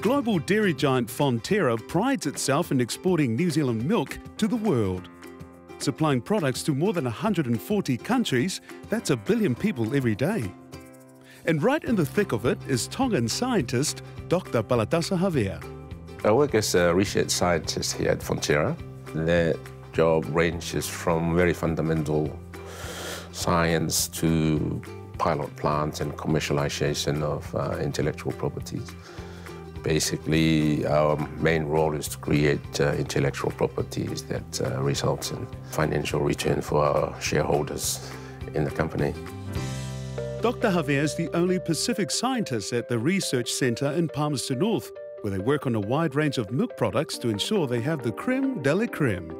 Global dairy giant Fonterra prides itself in exporting New Zealand milk to the world. Supplying products to more than 140 countries, that's a billion people every day. And right in the thick of it is Tongan scientist Dr. Palatasa Havea. I work as a research scientist here at Fonterra. The job ranges from very fundamental science to pilot plants and commercialization of uh, intellectual properties. Basically, our main role is to create uh, intellectual properties that uh, results in financial return for our shareholders in the company. Dr. Havea is the only Pacific scientist at the Research Centre in Palmerston North, where they work on a wide range of milk products to ensure they have the creme de la creme.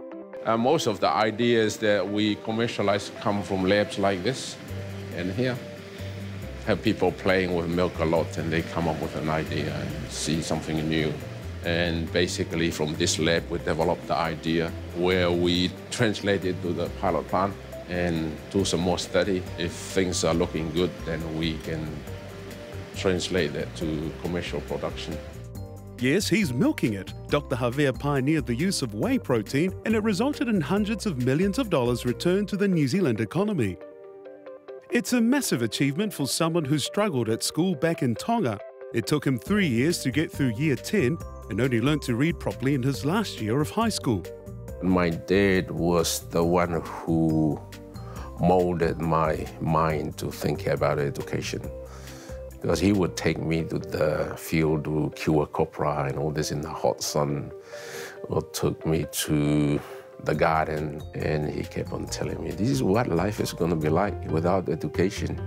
Uh, most of the ideas that we commercialize come from labs like this and here. Have people playing with milk a lot and they come up with an idea and see something new. And basically from this lab we developed the idea where we translate it to the pilot plant and do some more study. If things are looking good, then we can translate that to commercial production. Yes, he's milking it. Dr. Havea pioneered the use of whey protein, and it resulted in hundreds of millions of dollars returned to the New Zealand economy. It's a massive achievement for someone who struggled at school back in Tonga. It took him three years to get through year 10 and only learned to read properly in his last year of high school. My dad was the one who molded my mind to think about education because he would take me to the field to cure copra and all this in the hot sun, or took me to the garden, and he kept on telling me, this is what life is going to be like without education.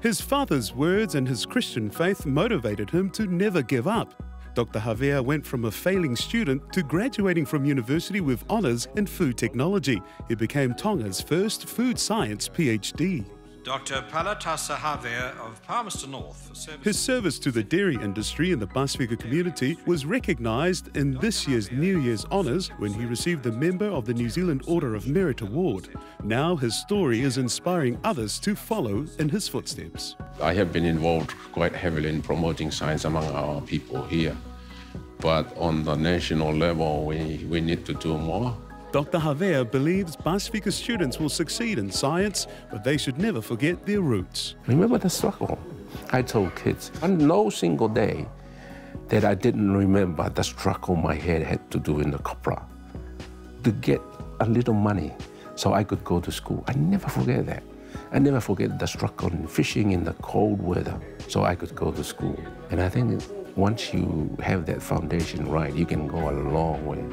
His father's words and his Christian faith motivated him to never give up. Dr. Havea went from a failing student to graduating from university with honours in food technology. He became Tonga's first food science PhD. Dr. Palatasa Havea of Palmerston North. Service His service to the dairy industry and the Pasifika community was recognised in this year's New Year's Honours when he received the member of the New Zealand Order of Merit Award. Now his story is inspiring others to follow in his footsteps. I have been involved quite heavily in promoting science among our people here. But on the national level, we, we need to do more. Dr. Havea believes Pasifika students will succeed in science, but they should never forget their roots. Remember the struggle. I told kids, on no single day that I didn't remember the struggle my head had to do in the copra to get a little money so I could go to school. I never forget that. I never forget the struggle in fishing in the cold weather so I could go to school. And I think once you have that foundation right, you can go a long way.